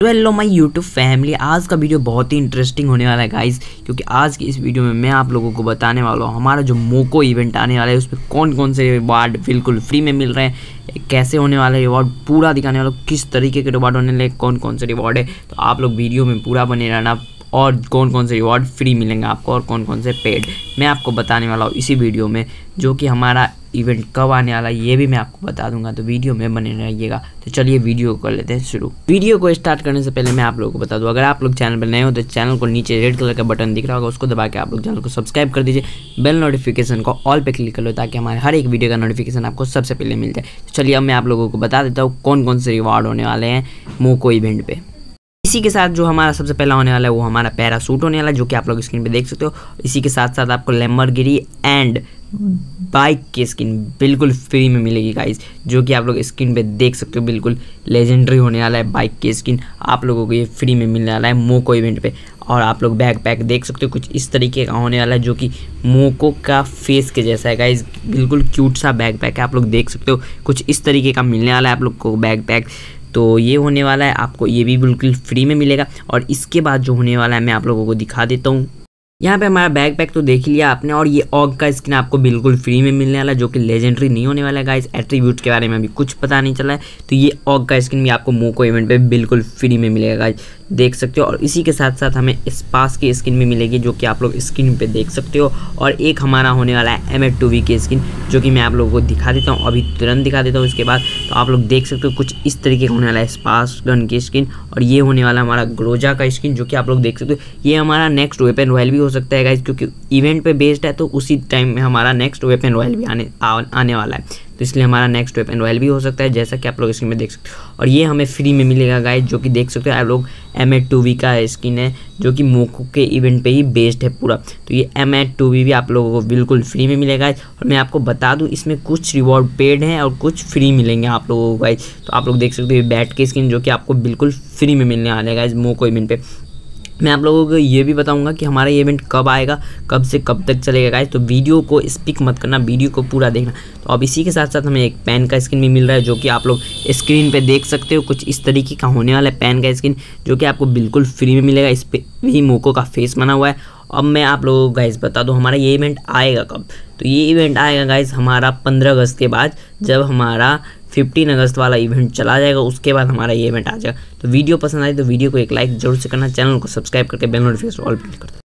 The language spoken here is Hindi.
हेलो माय यूट्यूब फैमिली आज का वीडियो बहुत ही इंटरेस्टिंग होने वाला है गाइस क्योंकि आज की इस वीडियो में मैं आप लोगों को बताने वाला हूँ, हमारा जो मोको इवेंट आने वाला है, उस पर कौन कौन से रिवार्ड बिल्कुल फ्री में मिल रहे हैं, कैसे होने वाले है रिवार्ड पूरा दिखाने वाला किस तरीके के रिवार्ड होने लगे कौन कौन से रिवार्ड है। तो आप लोग वीडियो में पूरा बने रहना। और कौन कौन से रिवॉर्ड फ्री मिलेंगे आपको और कौन कौन से पेड मैं आपको बताने वाला हूँ इसी वीडियो में, जो कि हमारा इवेंट कब आने वाला है, ये भी मैं आपको बता दूँगा। तो वीडियो में बने रहिएगा। तो चलिए वीडियो कर लेते हैं शुरू। वीडियो को स्टार्ट करने से पहले मैं आप लोगों को बता दूँ, अगर आप लोग चैनल पर नए हो तो चैनल को नीचे रेड कलर का बटन दिख रहा होगा, उसको दबा के आप लोग चैनल को सब्सक्राइब कर दीजिए। बेल नोटिफिकेशन को ऑल पे क्लिक कर लो, ताकि हमारे हर एक वीडियो का नोटिफिकेशन आपको सबसे पहले मिल जाए। तो चलिए अब मैं आप लोगों को बता देता हूँ कौन कौन से रिवार्ड होने वाले हैं मोको इवेंट पे। इसी के साथ जो हमारा सबसे पहला होने वाला है, वो हमारा पैरासूट होने वाला है, जो कि आप लोग स्क्रीन पे देख सकते हो। इसी के साथ साथ आपको लेमरगिरी एंड बाइक की स्किन बिल्कुल फ्री में मिलेगी गाइस जो कि आप लोग स्क्रीन पे देख सकते हो, बिल्कुल लेजेंडरी होने वाला है बाइक की स्किन आप लोगों को ये फ्री में मिलने वाला है मोको इवेंट पे। और आप लोग बैग पैक देख सकते हो, कुछ इस तरीके का होने वाला है, जो कि मोको का फेस के जैसा है गाइस बिल्कुल क्यूट सा बैग पैक है, आप लोग देख सकते हो। कुछ इस तरीके का मिलने वाला है आप लोग को बैग पैक तो ये होने वाला है। आपको ये भी बिल्कुल फ्री में मिलेगा। और इसके बाद जो होने वाला है, मैं आप लोगों को दिखा देता हूँ। यहाँ पे हमारा बैग पैक तो देख लिया आपने और ये ऑग का स्किन आपको बिल्कुल फ्री में मिलने वाला जो कि लेजेंडरी नहीं होने वाला है गाइस एट्रीब्यूट के बारे में अभी कुछ पता नहीं चला है। तो ये ऑग का स्किन भी आपको मोको इवेंट पे बिल्कुल फ्री में मिलेगा गाइस देख सकते हो और इसी के साथ साथ हमें स्पास की स्किन भी मिलेगी जो कि आप लोग स्क्रीन पे देख सकते हो। और एक हमारा होने वाला है एम एड टू वी की स्किन, जो कि मैं आप लोगों को दिखा देता हूँ। अभी तुरंत दिखा देता हूँ इसके बाद। तो आप लोग देख सकते हो कुछ इस तरीके का होने वाला है स्पास गन की स्किन। और ये होने वाला हमारा ग्रोजा का स्किन, जो कि आप लोग देख सकते हो। ये हमारा नेक्स्ट वेपन रॉयल भी हो सकता है क्योंकि इवेंट पर बेस्ड है तो उसी टाइम में हमारा नेक्स्ट वेपन रॉयल भी आने आने वाला है। तो इसलिए हमारा नेक्स्ट वेपन रॉयल भी हो सकता है, जैसा कि आप लोग स्क्रीन में देख सकते हो। और ये हमें फ्री में मिलेगा गाइज़ जो कि देख सकते हो, आप लोग एम एट टू वी का स्किन है, जो कि मोको के इवेंट पे ही बेस्ड है पूरा। तो ये एम एट टू वी भी आप लोगों को बिल्कुल फ्री में मिलेगा, और मैं आपको बता दूँ, इसमें कुछ रिवॉर्ड पेड हैं और कुछ फ्री मिलेंगे आप लोगों को गाइज़ तो आप लोग देख सकते हो, ये बैट की स्किन जो कि आपको बिल्कुल फ्री में मिलने वाले गाइज़ मोको इवेंट पे। मैं आप लोगों को ये भी बताऊँगा कि हमारा ये इवेंट कब आएगा, कब से कब तक चलेगा गाइस तो वीडियो को स्पिक मत करना वीडियो को पूरा देखना। तो अब इसी के साथ साथ हमें एक पेन का स्क्रीन भी मिल रहा है, जो कि आप लोग स्क्रीन पे देख सकते हो कुछ इस तरीके का होने वाला है पेन का स्क्रीन जो कि आपको बिल्कुल फ्री में मिलेगा। इस पर भी मोको का फेस बना हुआ है। अब मैं आप लोगों को गाइज़ बता दूँ, हमारा ये इवेंट आएगा कब? तो ये इवेंट आएगा गाइज़ हमारा पंद्रह अगस्त के बाद, जब हमारा फिफ्टीन अगस्त वाला इवेंट चला जाएगा, उसके बाद हमारा ये इवेंट आ जाएगा। तो वीडियो पसंद आए तो वीडियो को एक लाइक ज़रूर से करना, चैनल को सब्सक्राइब करके बेल नोटिफिकेशन ऑल क्लिक करना